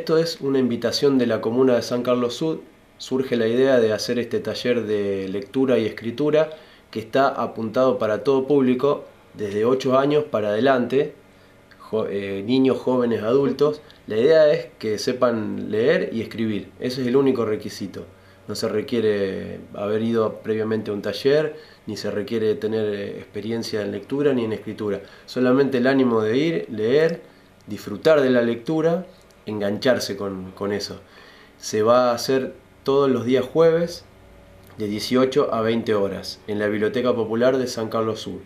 esto es una invitación de la comuna de San Carlos Sud. Surge la idea de hacer este taller de lectura y escritura que está apuntado para todo público desde 8 años para adelante, eh, niños, jóvenes, adultos. La idea es que sepan leer y escribir. Ese es el único requisito. No se requiere haber ido previamente a un taller, ni se requiere tener eh, experiencia en lectura ni en escritura. Solamente el ánimo de ir, leer, disfrutar de la lectura, engancharse con, con eso. Se va a hacer todos los días jueves de 18 a 20 horas en la Biblioteca Popular de San Carlos Sur.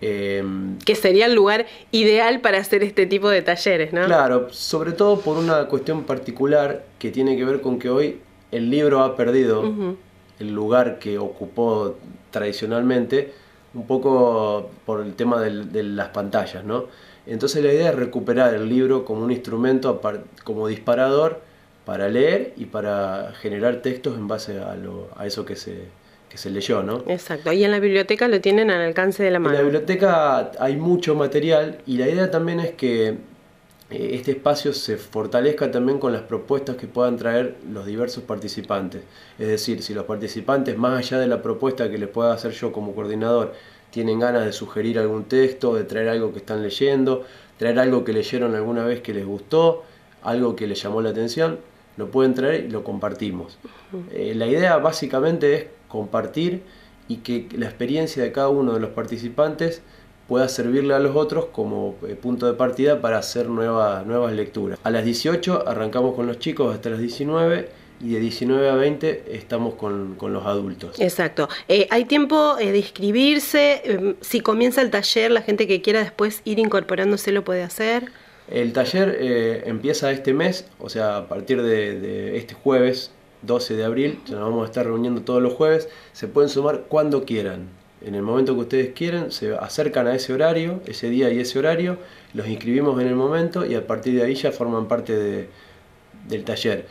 Em, que sería el lugar ideal para hacer este tipo de talleres, ¿no? Claro, sobre todo por una cuestión particular que tiene que ver con que hoy el libro ha perdido el lugar que ocupó tradicionalmente, un poco por el tema de las pantallas, ¿no? Entonces la idea es recuperar el libro como un instrumento, como disparador para leer y para generar textos en base a, a eso que se, que se leyó, ¿no? Exacto, y en la biblioteca lo tienen al alcance de la mano. En la biblioteca hay mucho material y la idea también es que eh, este espacio se fortalezca también con las propuestas que puedan traer los diversos participantes. Es decir, si los participantes, más allá de la propuesta que les pueda hacer yo como coordinador, tienen ganas de sugerir algún texto, de traer algo que están leyendo, traer algo que leyeron alguna vez que les gustó, algo que les llamó la atención, lo pueden traer y lo compartimos. Eh, la idea básicamente es compartir y que la experiencia de cada uno de los participantes pueda servirle a los otros como eh, punto de partida para hacer nuevas lecturas. A las 18 arrancamos con los chicos hasta las 19 y de 19 a 20 estamos con, los adultos. Exacto. Eh, hay tiempo eh, de inscribirse, em, si comienza el taller, la gente que quiera después ir incorporándose lo puede hacer. El taller empieza este mes, o sea, a partir de, de este jueves 12 de abril, ya nos vamos a estar reuniendo todos los jueves, se pueden sumar cuando quieran en el momento que ustedes quieren, se acercan a ese horario, ese día y ese horario, los inscribimos en el momento y a partir de ahí ya forman parte de, del taller.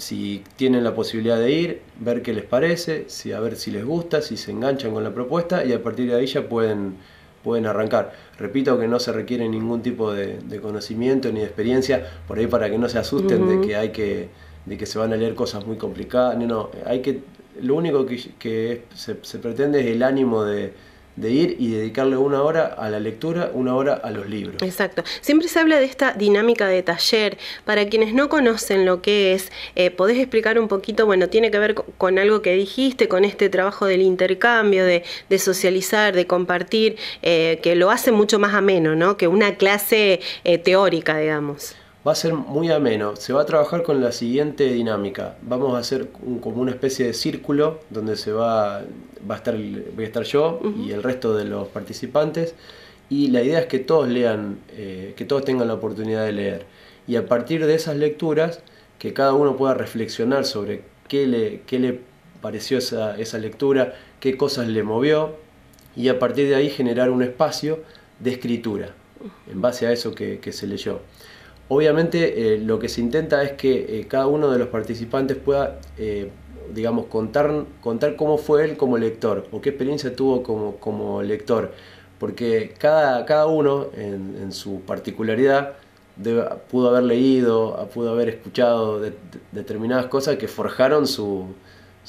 Si tienen la posibilidad de ir, ver qué les parece, si, a ver si les gusta, si se enganchan con la propuesta y a partir de ahí ya pueden, pueden arrancar. Repito que no se requiere ningún tipo de, conocimiento ni de experiencia, por ahí para que no se asusten de que hay que de que se van a leer cosas muy complicadas, no, no, hay que lo único que, se, pretende es el ánimo de, ir y dedicarle una hora a la lectura, una hora a los libros. Exacto. Siempre se habla de esta dinámica de taller. Para quienes no conocen lo que es, eh, ¿podés explicar un poquito? Bueno, tiene que ver con, algo que dijiste, con este trabajo del intercambio, de, socializar, de compartir, eh, que lo hace mucho más ameno, ¿no? Que una clase eh, teórica, digamos va a ser muy ameno. Se va a trabajar con la siguiente dinámica. Vamos a hacer como una especie de círculo donde se va, va a estar, voy a estar yo y el resto de los participantes. Y la idea es que todos lean, eh, que todos tengan la oportunidad de leer. Y a partir de esas lecturas, que cada uno pueda reflexionar sobre qué le, qué le pareció esa, esa lectura, qué cosas le movió, y a partir de ahí generar un espacio de escritura en base a eso que, que se leyó. Obviamente eh, lo que se intenta es que eh, cada uno de los participantes pueda, eh, digamos, contar, contar cómo fue él como lector o qué experiencia tuvo como, como lector, porque cada, cada uno en, su particularidad pudo haber leído, pudo haber escuchado determinadas cosas que forjaron su,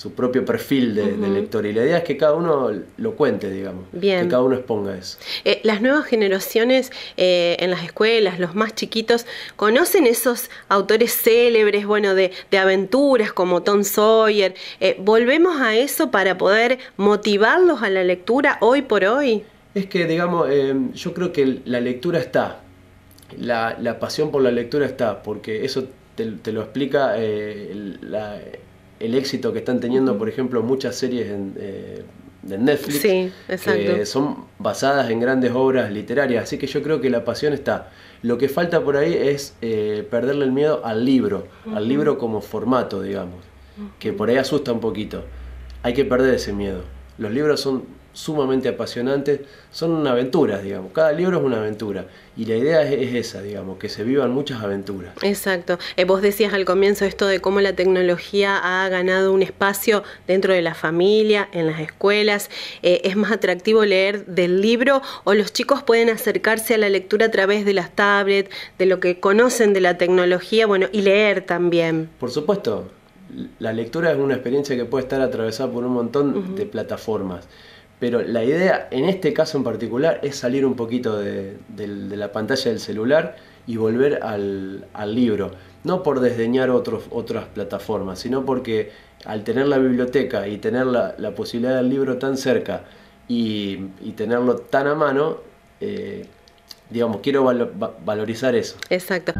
su propio perfil de, lector. Y la idea es que cada uno lo cuente, digamos. Que cada uno exponga eso. Eh, las nuevas generaciones eh, en las escuelas, los más chiquitos, ¿conocen esos autores célebres, bueno, de, aventuras como Tom Sawyer? Eh, ¿Volvemos a eso para poder motivarlos a la lectura hoy por hoy? Es que, digamos, yo creo que la lectura está. La, pasión por la lectura está, porque eso te, lo explica la el éxito que están teniendo, por ejemplo, muchas series eh, de Netflix que son basadas en grandes obras literarias. Así que yo creo que la pasión está. Lo que falta por ahí es eh, perderle el miedo al libro, al libro como formato, digamos, que por ahí asusta un poquito. Hay que perder ese miedo. Los libros son sumamente apasionantes, son aventuras, digamos. Cada libro es una aventura. Y la idea es, esa, digamos, que se vivan muchas aventuras. Exacto. Eh, vos decías al comienzo esto de cómo la tecnología ha ganado un espacio dentro de la familia, en las escuelas. Eh, ¿Es más atractivo leer del libro o los chicos pueden acercarse a la lectura a través de las tablets, de lo que conocen de la tecnología, bueno, y leer también? Por supuesto. La lectura es una experiencia que puede estar atravesada por un montón de plataformas. Pero la idea, en este caso en particular, es salir un poquito de, la pantalla del celular y volver al, libro. No por desdeñar otras plataformas, sino porque al tener la biblioteca y tener la, posibilidad del libro tan cerca y, tenerlo tan a mano, eh, digamos, quiero valorizar eso. Exacto.